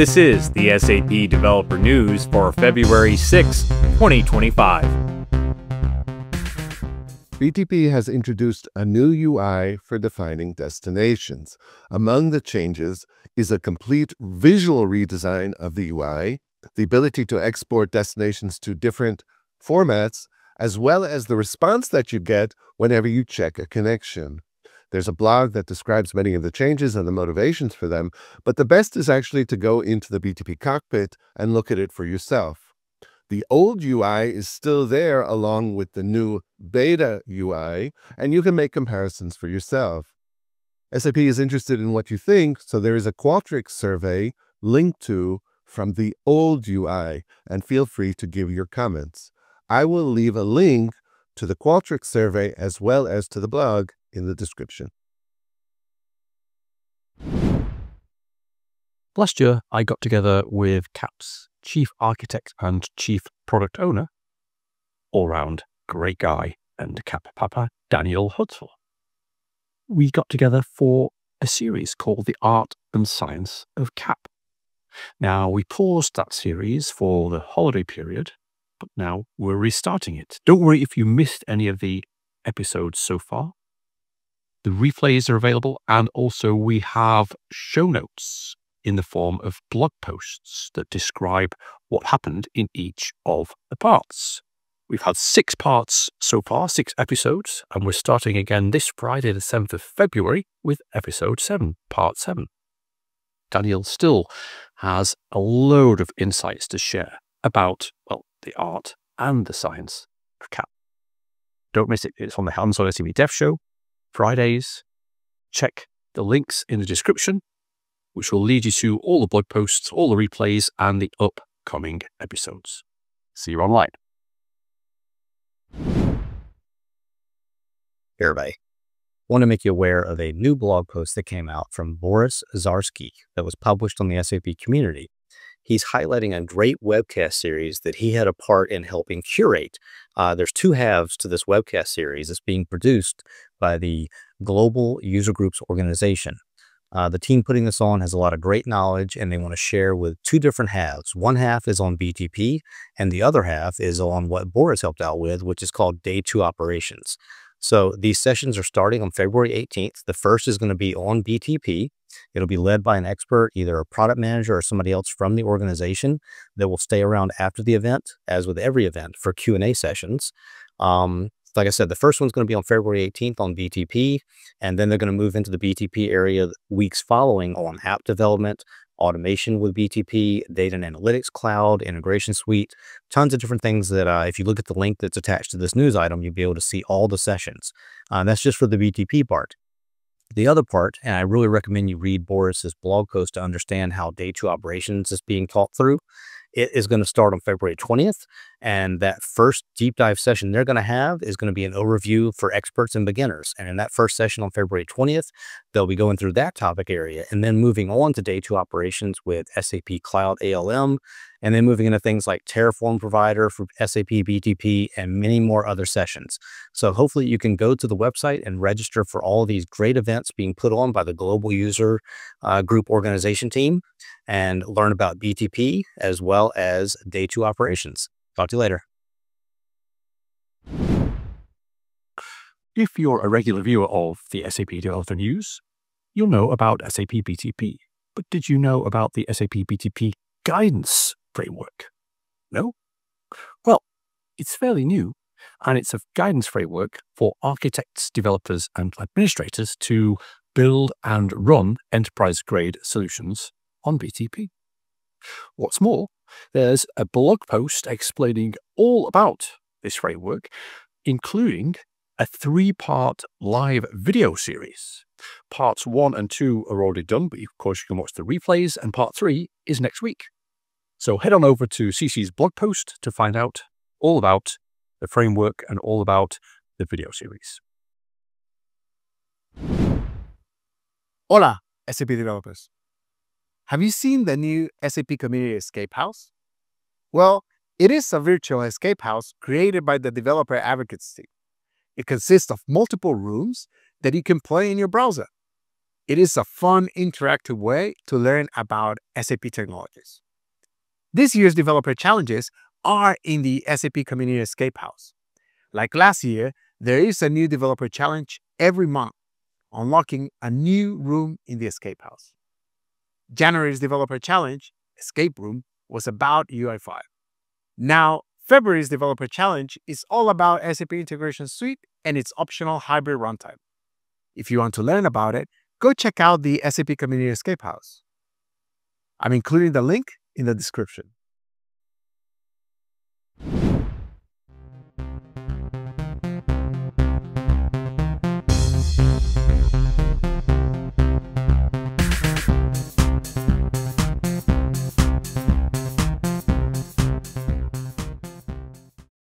This is the SAP Developer News for February 6, 2025. BTP has introduced a new UI for defining destinations. Among the changes is a complete visual redesign of the UI, the ability to export destinations to different formats, as well as the response that you get whenever you check a connection. There's a blog that describes many of the changes and the motivations for them, but the best is actually to go into the BTP cockpit and look at it for yourself. The old UI is still there along with the new beta UI, and you can make comparisons for yourself. SAP is interested in what you think, so there is a Qualtrics survey linked to from the old UI, and feel free to give your comments. I will leave a link to the Qualtrics survey as well as to the blog in the description. Last year, I got together with CAP's chief architect and chief product owner, all round great guy, and CAP Papa, Daniel Hutzler. We got together for a series called The Art and Science of CAP. Now, we paused that series for the holiday period, but now we're restarting it. Don't worry if you missed any of the episodes so far. The replays are available, and also we have show notes in the form of blog posts that describe what happened in each of the parts. We've had six parts so far, six episodes, and we're starting again this Friday, the 7th of February, with episode 7, part 7. Daniel still has a load of insights to share about, well, the art and the science of CAP. Don't miss it. It's on the Hands on SAP Dev Show Fridays. Check the links in the description, which will lead you to all the blog posts, all the replays, and the upcoming episodes. See you online. Hey everybody. Want to make you aware of a new blog post that came out from Boris Zarske that was published on the SAP community. He's highlighting a great webcast series that he had a part in helping curate. Uh, there's two halves to this webcast series. It's being produced by the Global User Groups Organization. Uh, the team putting this on has a lot of great knowledge and they want to share with two different halves. One half is on BTP and the other half is on what Boris helped out with, which is called Day 2 Operations. So these sessions are starting on February 18th. The first is going to be on BTP. It'll be led by an expert, either a product manager or somebody else from the organization that will stay around after the event, as with every event, for Q&A sessions. Um, like I said, the first one's going to be on February 18th on BTP, and then they're going to move into the BTP area weeks following on app development, automation with BTP, data and analytics cloud, integration suite, tons of different things that uh, if you look at the link that's attached to this news item, you'll be able to see all the sessions. Uh, that's just for the BTP part. The other part, and I really recommend you read Boris's blog post to understand how day two operations is being taught through. It is going to start on February 20th. And that first deep dive session they're going to have is going to be an overview for experts and beginners. And in that first session on February 20th, they'll be going through that topic area and then moving on to day two operations with SAP Cloud ALM and then moving into things like Terraform Provider for SAP BTP and many more other sessions. So hopefully you can go to the website and register for all these great events being put on by the Global User uh, Group Organization team and learn about BTP as well as day two operations. Talk to you later. If you're a regular viewer of the SAP Developer News, you'll know about SAP BTP. But did you know about the SAP BTP guidance framework? No? Well, it's fairly new, and it's a guidance framework for architects, developers, and administrators to build and run enterprise-grade solutions on BTP. What's more, there's a blog post explaining all about this framework, including a three-part live video series. Parts one and two are already done, but of course you can watch the replays, and part three is next week. So head on over to CC's blog post to find out all about the framework and all about the video series. Hola, SAP developers. Have you seen the new SAP Community Escape House? Well, it is a virtual escape house created by the developer advocates team. It consists of multiple rooms that you can play in your browser. It is a fun, interactive way to learn about SAP technologies. This year's developer challenges are in the SAP Community Escape House. Like last year, there is a new developer challenge every month, unlocking a new room in the Escape House. January's developer challenge, Escape Room, was about UI5. Now, February's developer challenge is all about SAP Integration Suite and its optional hybrid runtime. If you want to learn about it, go check out the SAP Community Escape House. I'm including the link in the description.